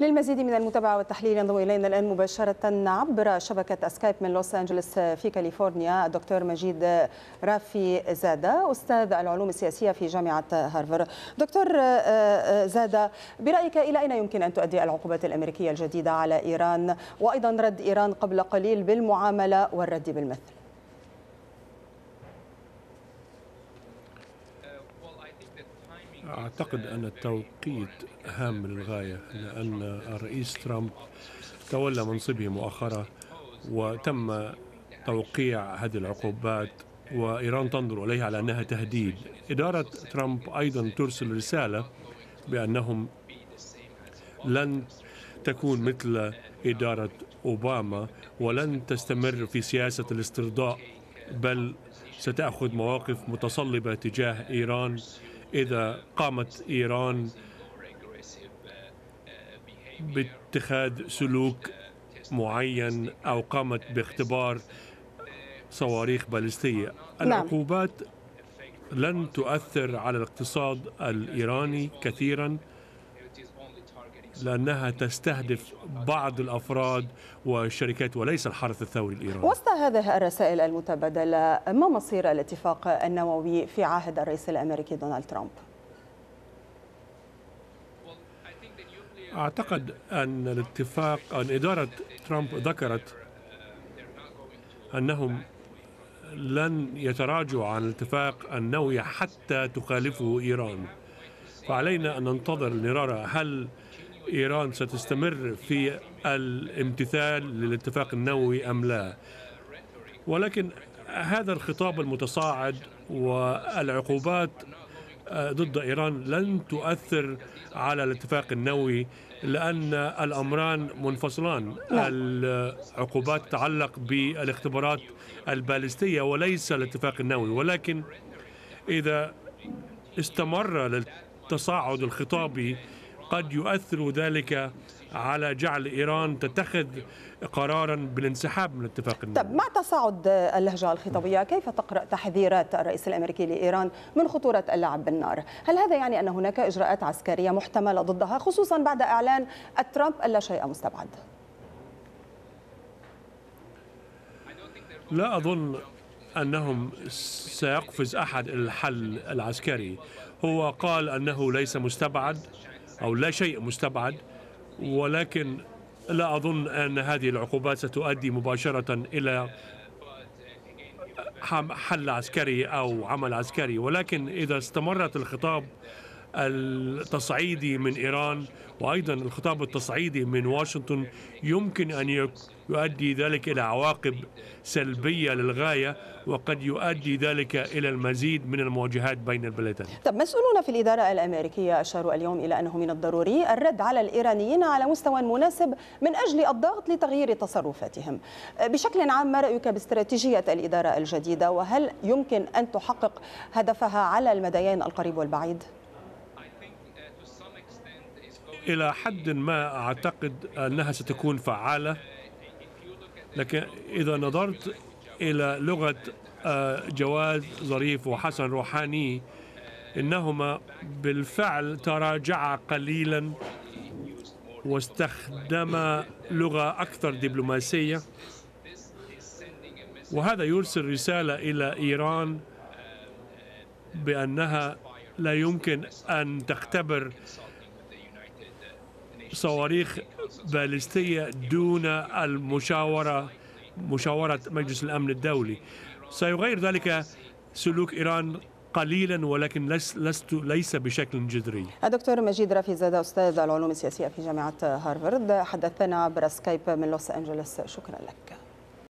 للمزيد من المتابعة والتحليل ينضم إلينا الآن مباشرة عبر شبكة سكايب من لوس أنجلوس في كاليفورنيا الدكتور مجيد رافي زادة أستاذ العلوم السياسية في جامعة هارفارد. دكتور زادة برأيك إلى أين يمكن أن تؤدي العقوبات الأمريكية الجديدة على إيران؟ وأيضا رد إيران قبل قليل بالمعاملة والرد بالمثل. أعتقد أن التوقيت هام للغاية لأن الرئيس ترامب تولى منصبه مؤخرا وتم توقيع هذه العقوبات وإيران تنظر إليها على أنها تهديد. إدارة ترامب أيضا ترسل رسالة بأنهم لن تكون مثل إدارة أوباما ولن تستمر في سياسة الاسترضاء بل ستأخذ مواقف متصلبة تجاه إيران إذا قامت إيران باتخاذ سلوك معين أو قامت باختبار صواريخ باليستية. العقوبات لن تؤثر على الاقتصاد الإيراني كثيرا. لأنها تستهدف بعض الأفراد والشركات وليس الحرس الثوري الإيراني وسط هذه الرسائل المتبادلة ما مصير الاتفاق النووي في عهد الرئيس الأمريكي دونالد ترامب؟ أعتقد أن الاتفاق أن إدارة ترامب ذكرت أنهم لن يتراجعوا عن الاتفاق النووي حتى تخالفه إيران فعلينا أن ننتظر لنرى هل إيران ستستمر في الامتثال للاتفاق النووي أم لا. ولكن هذا الخطاب المتصاعد والعقوبات ضد إيران لن تؤثر على الاتفاق النووي لأن الأمران منفصلان. العقوبات تتعلق بالاختبارات البالستية وليس الاتفاق النووي. ولكن إذا استمر التصاعد الخطابي قد يؤثر ذلك على جعل إيران تتخذ قرارا بالانسحاب من الاتفاق النووي. طب مع تصاعد اللهجة الخطابية كيف تقرأ تحذيرات الرئيس الأمريكي لإيران من خطورة اللعب بالنار؟ هل هذا يعني أن هناك إجراءات عسكرية محتملة ضدها خصوصا بعد إعلان ترامب ألا شيء مستبعد؟ لا أظن أنهم سيقفز أحد الحل العسكري. هو قال أنه ليس مستبعد. أو لا شيء مستبعد ولكن لا أظن أن هذه العقوبات ستؤدي مباشرة إلى حل عسكري أو عمل عسكري. ولكن إذا استمرت الخطاب التصعيدي من إيران وأيضا الخطاب التصعيدي من واشنطن يمكن أن يؤدي ذلك إلى عواقب سلبية للغاية وقد يؤدي ذلك إلى المزيد من المواجهات بين البلدين طب مسؤولون في الإدارة الأمريكية أشاروا اليوم إلى أنه من الضروري الرد على الإيرانيين على مستوى مناسب من أجل الضغط لتغيير تصرفاتهم. بشكل عام ما رأيك باستراتيجية الإدارة الجديدة؟ وهل يمكن أن تحقق هدفها على المديين القريب والبعيد؟ إلى حد ما أعتقد أنها ستكون فعالة لكن إذا نظرت إلى لغة جواز ظريف وحسن روحاني إنهما بالفعل تراجعا قليلا واستخدما لغة أكثر دبلوماسية. وهذا يرسل رسالة إلى إيران بأنها لا يمكن أن تختبر صواريخ باليستية دون المشاورة مشاورة مجلس الأمن الدولي سيغير ذلك سلوك إيران قليلا ولكن لست ليس بشكل جذري. الدكتور مجيد رافي زاده أستاذ العلوم السياسية في جامعة هارفارد حدثنا عبر سكايب من لوس أنجلوس شكرا لك.